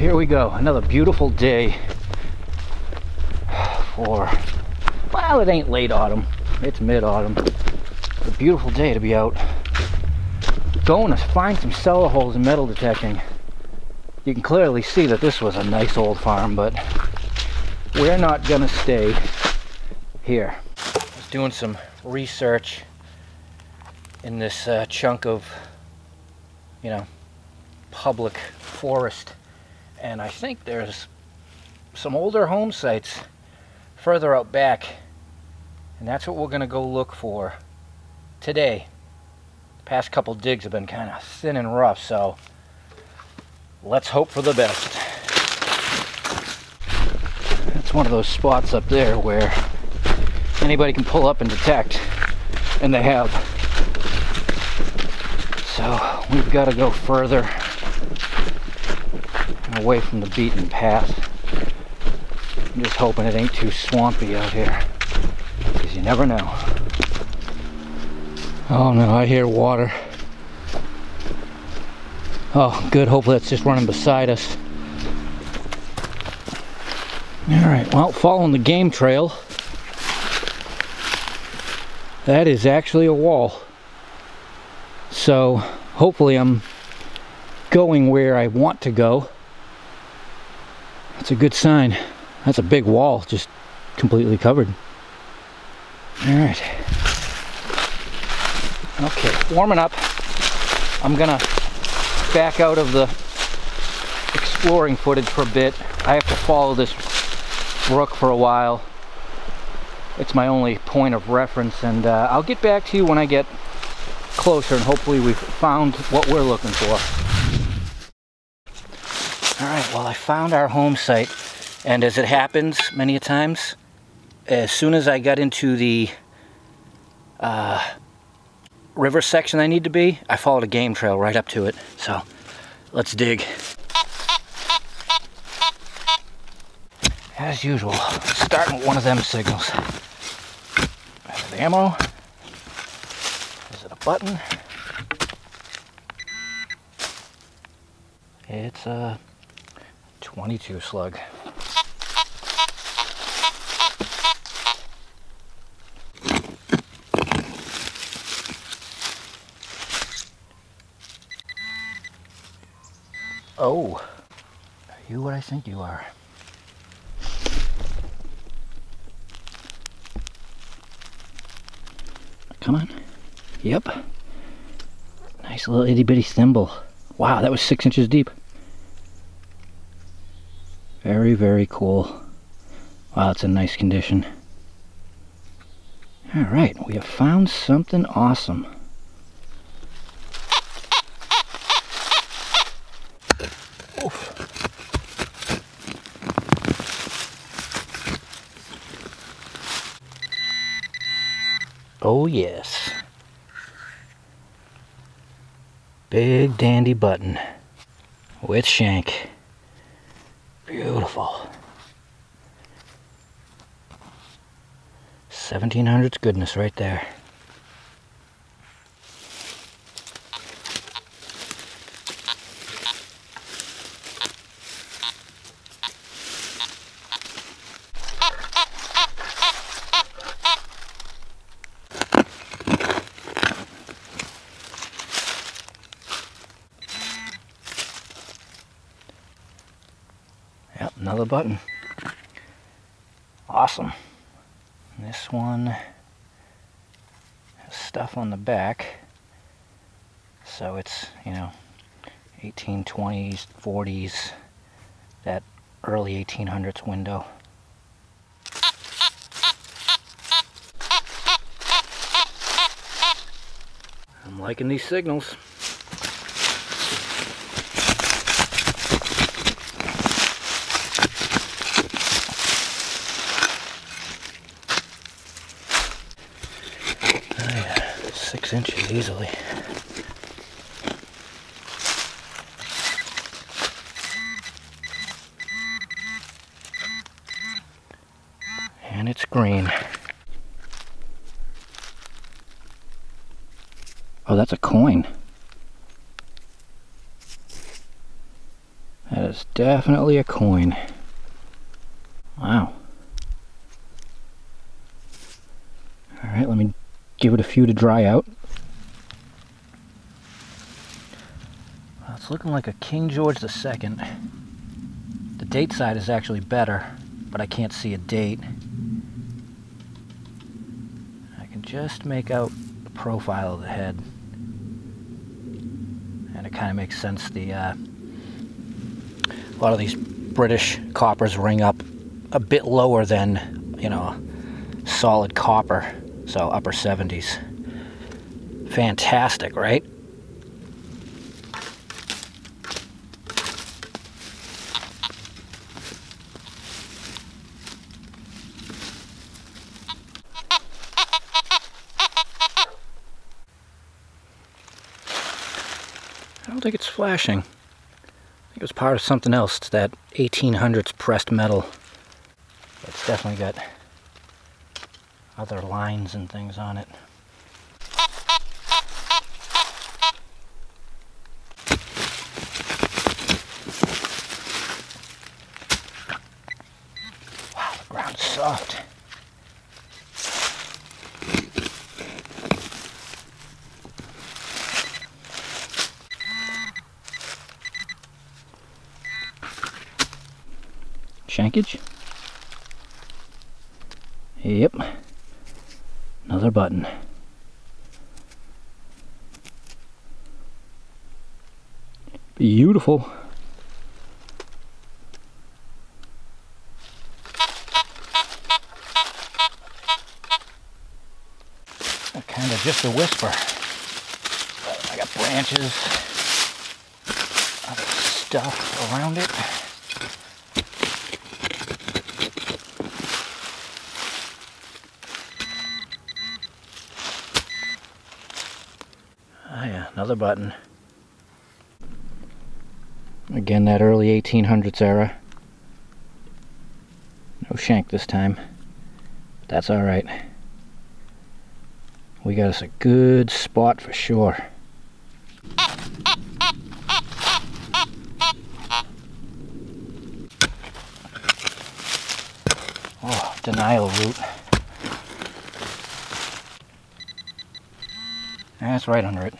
here we go. Another beautiful day for, well, it ain't late autumn. It's mid-autumn. A beautiful day to be out going to find some cellar holes in metal detecting. You can clearly see that this was a nice old farm, but we're not gonna stay here. I was doing some research in this uh, chunk of, you know, public forest, and I think there's some older home sites further out back, and that's what we're gonna go look for today. The past couple digs have been kind of thin and rough, so let's hope for the best. It's one of those spots up there where anybody can pull up and detect, and they have. So we've got to go further away from the beaten path. I'm just hoping it ain't too swampy out here, because you never know. Oh no, I hear water. Oh, good. Hopefully that's just running beside us. Alright, well, following the game trail, that is actually a wall. So, hopefully I'm going where I want to go. That's a good sign. That's a big wall, just completely covered. Alright. Okay, warming up. I'm gonna back out of the exploring footage for a bit. I have to follow this brook for a while. It's my only point of reference and uh, I'll get back to you when I get closer and hopefully we've found what we're looking for. Alright, well I found our home site and as it happens many a times, as soon as I got into the uh, river section I need to be, I followed a game trail right up to it. So let's dig. As usual, starting with one of them signals. Ammo. Is it a button? It's a 22 slug. Oh, are you what I think you are? Come on. Yep. Nice little itty bitty thimble. Wow, that was six inches deep. Very, very cool. Wow, it's in nice condition. Alright, we have found something awesome. Oh yes. Big dandy button with shank. Beautiful. 1700s goodness right there. Yep, another button. Awesome. This one has stuff on the back. So it's, you know, 1820s, 40s, that early 1800s window. I'm liking these signals. Inches easily. And it's green. Oh, that's a coin. That That is definitely a coin. Wow. Alright, let me give it a few to dry out. Looking like a King George II. The date side is actually better, but I can't see a date. I can just make out the profile of the head. And it kind of makes sense. The uh, A lot of these British coppers ring up a bit lower than, you know, solid copper. So upper 70s. Fantastic, right? I don't think it's flashing. I think it was part of something else. It's that 1800s pressed metal. It's definitely got other lines and things on it. Wow, the ground's soft. Shankage? Yep. Another button. Beautiful. Kind of just a whisper. I got branches, other stuff around it. Oh yeah, another button. Again, that early 1800s era. No shank this time. But that's alright. We got us a good spot for sure. Oh, denial root. That's right under it.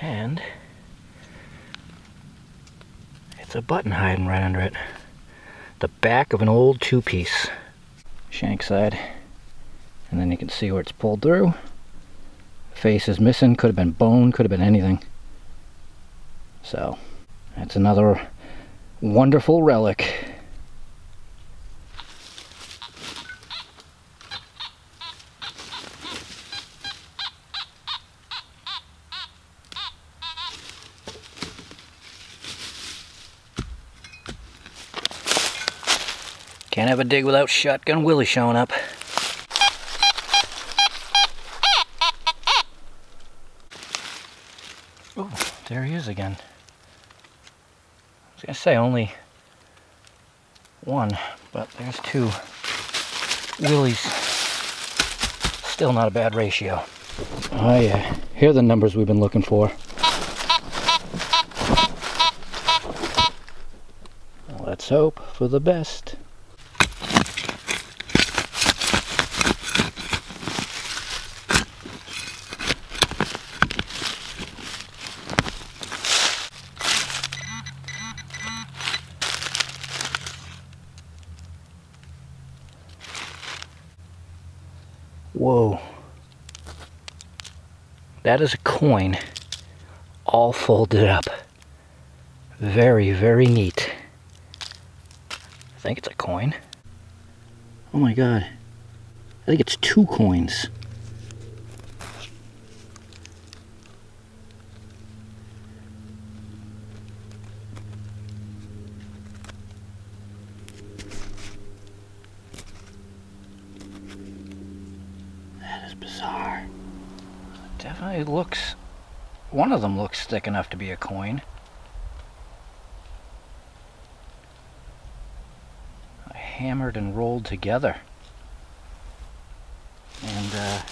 And it's a button hiding right under it. The back of an old two-piece shank side. And then you can see where it's pulled through. Face is missing, could have been bone, could have been anything. So, that's another wonderful relic. Can't have a dig without Shotgun Willie showing up. Oh, there he is again. I was gonna say only one, but there's two Willies. Still not a bad ratio. Oh uh, yeah, here are the numbers we've been looking for. Let's hope for the best. Whoa. That is a coin all folded up. Very, very neat. I think it's a coin. Oh my god. I think it's two coins. That is bizarre. Looks, one of them looks thick enough to be a coin. Hammered and rolled together. And uh,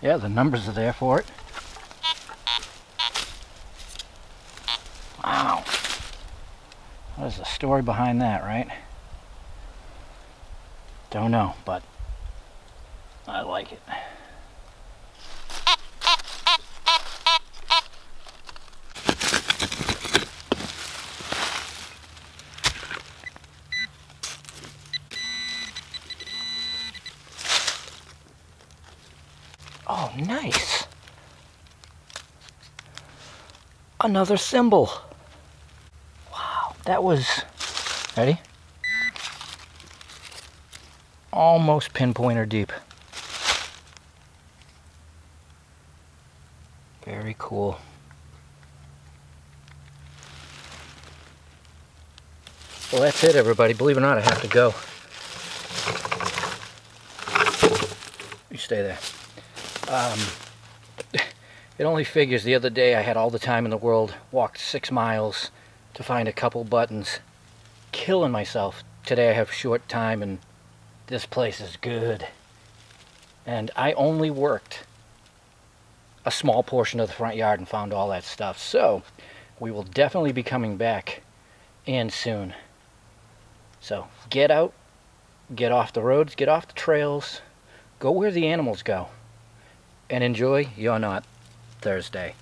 yeah, the numbers are there for it. Wow. Is the story behind that, right? Don't know, but I like it. Oh, nice. Another symbol. Wow, that was, ready? Almost pinpointer deep. Very cool. Well, that's it, everybody. Believe it or not, I have to go. You stay there. Um, it only figures the other day I had all the time in the world, walked six miles to find a couple buttons, killing myself. Today I have short time and this place is good. And I only worked a small portion of the front yard and found all that stuff. So we will definitely be coming back and soon. So get out, get off the roads, get off the trails, go where the animals go and enjoy You're Not Thursday.